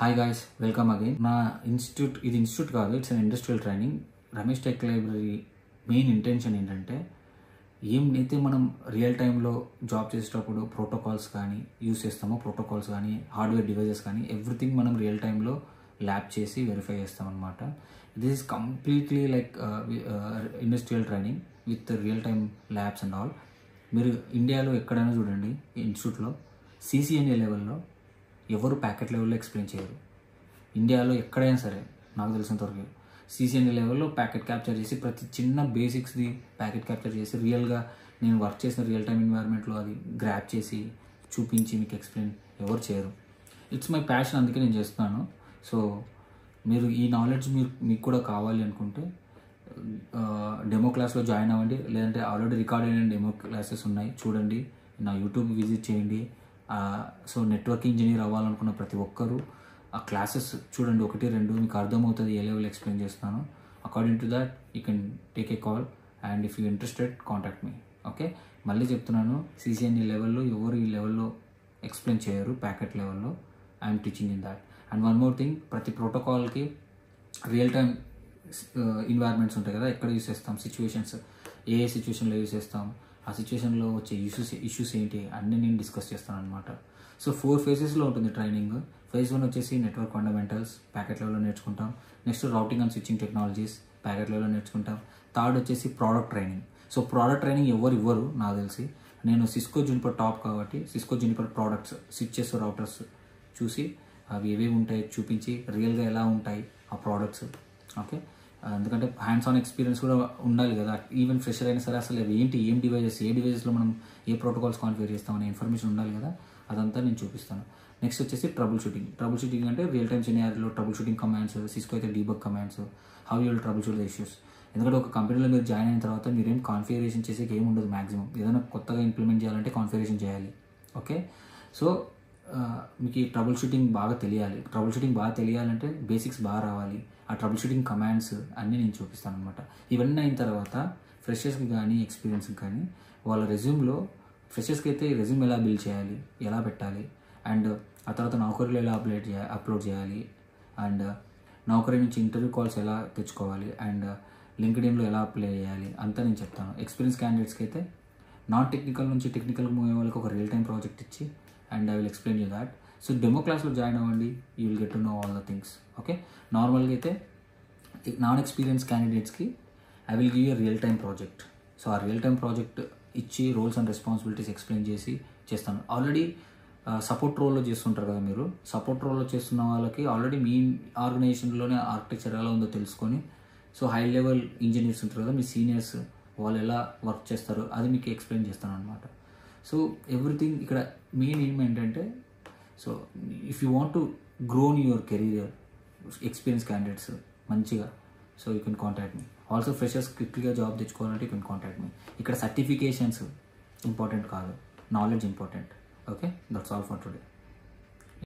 Hi guys welcome again నా institute ఇది institute కాదు it's an industrial training Ramesh tech library main intention ఏంటంటే ఏమైతే మనం రియల్ టైంలో జాబ్ చేసేటప్పుడు ప్రోటోకాల్స్ కానీ యూస్ చేస్తామో ప్రోటోకాల్స్ కానీ హార్డ్వేర్ డివైజెస్ కానీ ఎవ్రీథింగ్ మనం రియల్ టైంలో ల్యాబ్ చేసి వెరిఫై చేస్తాం this is completely like industrial training with real time labs and all మీరు ఇండియాలో ఎక్కడైనా చూడండి ఇన్స్టిట్యూట్లో సిసిఎన్ఏ లెవెల్లో ఎవరు ప్యాకెట్ లెవెల్లో ఎక్స్ప్లెయిన్ చేయరు. ఇండియాలో ఎక్కడైనా సరే నాకు తెలిసినంతవరకు సీసీఎన్ఏ లెవెల్లో ప్యాకెట్ క్యాప్చర్ చేసి ప్రతి చిన్న బేసిక్స్ది ప్యాకెట్ క్యాప్చర్ చేసి రియల్గా నేను వర్క్ చేసిన రియల్ టైం ఎన్వైర్న్మెంట్లో అది గ్రాప్ చేసి చూపించి మీకు ఎక్స్ప్లెయిన్ ఎవరు చేయరు. ఇట్స్ మై ప్యాషన్ అందుకే నేను చేస్తున్నాను. సో మీరు ఈ నాలెడ్జ్ మీరు మీకు కూడా కావాలి అనుకుంటే డెమో క్లాస్లో జాయిన్ అవ్వండి. లేదంటే ఆల్రెడీ రికార్డ్ అయిన డెమో క్లాసెస్ ఉన్నాయి. చూడండి. నా యూట్యూబ్ విజిట్ చేయండి. సో నెట్వర్క్ ఇంజనీర్ అవ్వాలనుకున్న ప్రతి ఒక్కరూ ఆ క్లాసెస్ చూడండి ఒకటి రెండు మీకు అర్థమవుతుంది ఏ లెవెల్ ఎక్స్ప్లెయిన్ చేస్తున్నాను according to that you can take a call and if you interested contact me okay మళ్ళీ చెప్తున్నాను సీసీఎన్ఈ లెవెల్లో ఎవరు ఈ లెవెల్లో ఎక్స్ప్లెయిన్ చేయరు ప్యాకెట్ లెవెల్లో I'm teaching in that and one more thing ప్రతి ప్రోటోకాల్కి రియల్ టైం ఇన్వైర్మెంట్స్ ఉంటాయి కదా ఎక్కడ యూస్ చేస్తాం సిచ్యువేషన్స్ ఏ ఏ సిచ్యువేషన్లో యూస్ చేస్తాం ఆ సిచ్యువేషన్లో వచ్చే ఇష్యూస్ ఇష్యూస్ ఏంటి అన్నీ నేను డిస్కస్ చేస్తాను అనమాట సో ఫోర్ ఫేజెస్లో ఉంటుంది ట్రైనింగ్. ఫేజ్ వన్ వచ్చేసి నెట్వర్క్ ఫండమెంటల్స్ ప్యాకెట్ లెవెల్లో నేర్చుకుంటాం. Next routing and switching technologies packet లెవెల్లో నేర్చుకుంటాం. థర్డ్ వచ్చేసి product training. So product training ఎవరు ఇవ్వరు నాకు తెలిసి. నేను సిస్కో జునిపర్ టాప్ కాబట్టి Cisco Juniper products switches routers చూసి అవి ఏవేవి ఉంటాయి చూపించి రియల్గా ఎలా ఉంటాయి ఆ ప్రోడక్ట్స్. ఓకే? ఎందుకంటే హ్యాండ్స్ ఆన్ ఎక్స్పీరియన్స్ కూడా ఉండాలి కదా. ఈవెన్ ఫ్రెషర్ అయినా సరే అసలు ఏంటి ఏం డివైజెస్ ఏ డివైజెస్లో మనం ఏ ప్రోటోకాల్స్ కాన్ఫిగర్ చేస్తామనే ఇన్ఫర్మేషన్ ఉండాలి కదా. అదంతా నేను చూపిస్తాను. నెక్స్ట్ వచ్చేసి ట్రబుల్ షూటింగ్ ట్రబుల్ షూటింగ్ అంటే రియల్ టైమ్ సినియారిలో ట్రబుల్ షూటింగ్ కమాండ్స్ సిస్కో అయితే debug commands how you will trouble shoot the issues ఎందుకంటే ఒక కంపెనీలో మీరు జాయిన్ అయిన తర్వాత మీరేం కాన్ఫిగరేషన్ చేసేకి ఏమి ఉండదు మాక్సిమం ఏదైనా కొత్తగా ఇంప్లిమెంట్ చేయాలంటే కాన్ఫిగరేషన్ చేయాలి. ఓకే సో మీకు ఈ ట్రబుల్ షూటింగ్ బాగా తెలియాలి. ట్రబుల్ షూటింగ్ బాగా తెలియాలంటే బేసిక్స్ బాగా రావాలి. ఆ ట్రబుల్ షూటింగ్ కమాండ్స్ అన్నీ నేను చూపిస్తాను అనమాట ఇవన్నీ అయిన తర్వాత ఫ్రెషర్స్కి కానీ ఎక్స్పీరియన్స్కి కానీ వాళ్ళ రెజ్యూమ్లో ఫ్రెషర్స్కి అయితే రెజ్యూమ్ ఎలా బిల్డ్ చేయాలి ఎలా పెట్టాలి అండ్ ఆ తర్వాత నౌకరీలు ఎలా అప్లోడ్ చేయాలి అప్లోడ్ చేయాలి అండ్ నౌకరీ నుంచి ఇంటర్వ్యూ కాల్స్ ఎలా తెచ్చుకోవాలి అండ్ లింక్డ్ఇన్లో ఎలా అప్లై చేయాలి అంతా నేను చెప్తాను. ఎక్స్పీరియన్స్ క్యాండిడేట్స్కి అయితే నాన్ టెక్నికల్ నుంచి టెక్నికల్ మూవ్ వాళ్ళకి ఒక రియల్ టైం ప్రాజెక్ట్ ఇచ్చి and I will explain you that so demo క్లాస్లో జాయిన్ అవ్వండి. You will get to know all the things okay నార్మల్గా అయితే నాన్ ఎక్స్పీరియన్స్ క్యాండిడేట్స్కి I will give you real time project so ఆ real time project ఇచ్చి roles and responsibilities explain చేసి చేస్తాను. Already support రోల్లో చేస్తుంటారు కదా మీరు. సపోర్ట్ రోల్లో చేస్తున్న వాళ్ళకి ఆల్రెడీ మీ ఆర్గనైజేషన్లోనే ఆర్కిటెక్చర్ ఎలా ఉందో తెలుసుకొని సో హై లెవెల్ ఇంజనీర్స్ ఉంటారు కదా మీ సీనియర్స్ వాళ్ళు ఎలా వర్క్ చేస్తారు అది మీకు ఎక్స్ప్లెయిన్ చేస్తాను అనమాట సో ఎవ్రీథింగ్ ఇక్కడ main ఏమేంటంటే so if you want to grown your career experience candidates మంచిగా so you can contact me also freshers క్విక్గా జాబ్ తెచ్చుకోవాలంటే యూ కెన్ కాంటాక్ట్ మీ ఇక్కడ సర్టిఫికేషన్స్ ఇంపార్టెంట్ కాదు knowledge important okay that's all for today